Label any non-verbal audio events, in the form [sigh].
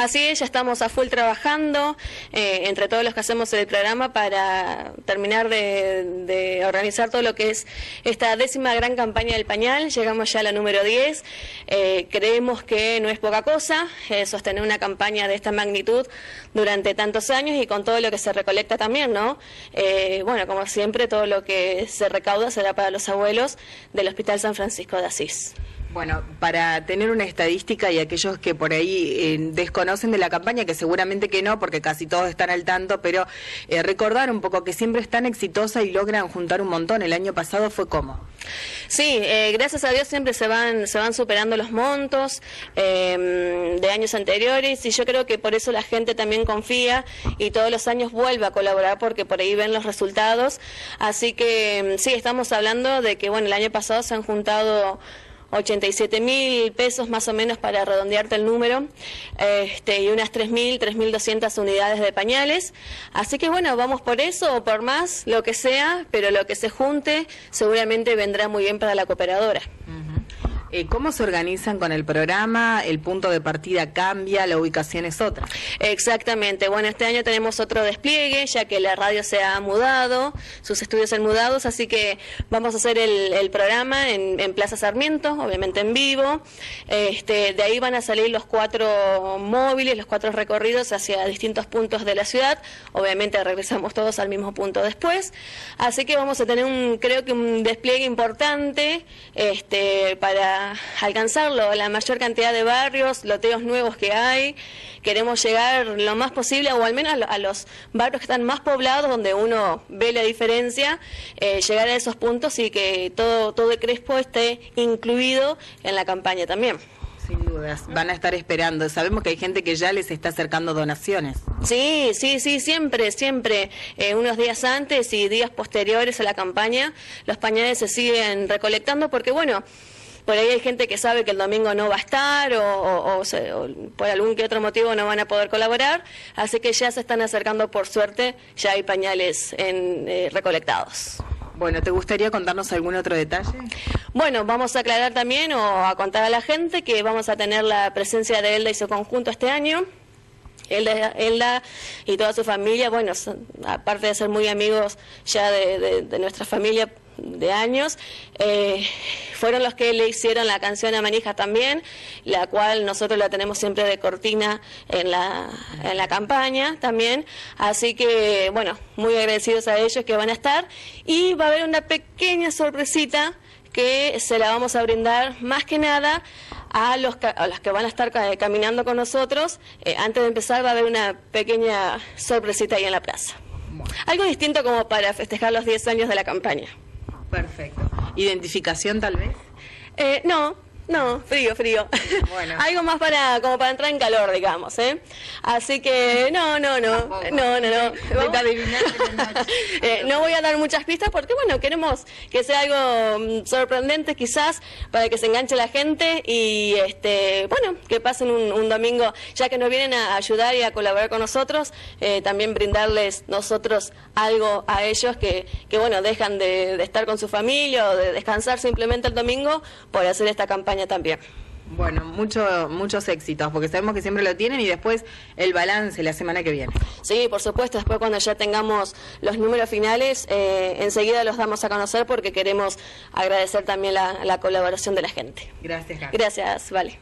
Así es, ya estamos a full trabajando eh, entre todos los que hacemos el programa para terminar de, organizar todo lo que es esta décima gran campaña del pañal. Llegamos ya a la número 10. Eh, creemos que no es poca cosa eh, sostener una campaña de esta magnitud durante tantos años y con todo lo que se recolecta también, ¿no? bueno, como siempre, todo lo que se recauda será para los abuelos del Hospital San Francisco de Asís. Bueno, para tener una estadística y aquellos que por ahí eh, desconocen de la campaña, que seguramente que no, porque casi todos están al tanto, pero eh, recordar un poco que siempre es tan exitosa y logran juntar un montón. El año pasado fue como. Sí, eh, gracias a Dios siempre se van, se van superando los montos em, de años anteriores y yo creo que por eso la gente también confía y todos los años vuelve a colaborar porque por ahí ven los resultados. Así que em, sí, estamos hablando de que bueno, el año pasado se han juntado 87 mil pesos más o menos para redondearte el número, este, y unas 3.000, 3.200 unidades de pañales. Así que bueno, vamos por eso o por más, lo que sea, pero lo que se junte seguramente vendrá muy bien para la cooperadora. Eh, ¿Cómo se organizan con el programa? ¿El punto de partida cambia? ¿La ubicación es otra? Exactamente. Bueno, este año tenemos otro despliegue, ya que la radio se ha mudado, sus estudios han mudado, así que vamos a hacer el, programa en, Plaza Sarmiento, obviamente en vivo. Este, de ahí van a salir los cuatro móviles, los cuatro recorridos hacia distintos puntos de la ciudad. Obviamente regresamos todos al mismo punto después. Así que vamos a tener un, creo que un despliegue importante este, para alcanzarlo, la mayor cantidad de barrios, loteos nuevos que hay. Queremos llegar lo más posible, o al menos a, los barrios que están más poblados, donde uno ve la diferencia, eh, llegar a esos puntos y que todo, todo el Crespo esté incluido en la campaña también. Sin dudas, van a estar esperando. Sabemos que hay gente que ya les está acercando donaciones. Sí, sí, sí, siempre, siempre. Eh, unos días antes y días posteriores a la campaña, los pañales se siguen recolectando porque, bueno, por ahí hay gente que sabe que el domingo no va a estar o, por algún que otro motivo no van a poder colaborar, así que ya se están acercando, por suerte, ya hay pañales en, eh, recolectados. Bueno, ¿te gustaría contarnos algún otro detalle? Bueno, vamos a aclarar también o a contar a la gente que vamos a tener la presencia de Elda y su conjunto este año. Elda, Elda y toda su familia, bueno, aparte de ser muy amigos ya de nuestra familia, de años, eh, fueron los que le hicieron la canción a Manija también, la cual nosotros la tenemos siempre de cortina en la, en la campaña también. Así que, bueno, muy agradecidos a ellos que van a estar. Y va a haber una pequeña sorpresita que se la vamos a brindar más que nada a los, a los que van a estar caminando con nosotros. Eh, antes de empezar va a haber una pequeña sorpresita ahí en la plaza. Algo distinto como para festejar los 10 años de la campaña. Perfecto. ¿Identificación tal vez? Eh, no, no, frío, frío. Bueno. [laughs] Algo más para como para entrar en calor, digamos, ¿eh? Así que no, no, no, no, no, no. [laughs] Eh, no voy a dar muchas pistas porque bueno, queremos que sea algo mm, sorprendente quizás para que se enganche la gente y este, bueno, que pasen un, domingo, ya que nos vienen a ayudar y a colaborar con nosotros, eh, también brindarles nosotros algo a ellos que, que bueno, dejan de, de estar con su familia o de descansar simplemente el domingo por hacer esta campaña también. Bueno, mucho, muchos éxitos, porque sabemos que siempre lo tienen y después el balance la semana que viene. Sí, por supuesto, después cuando ya tengamos los números finales, eh, enseguida los damos a conocer porque queremos agradecer también la, la colaboración de la gente. Gracias. Gracias, vale.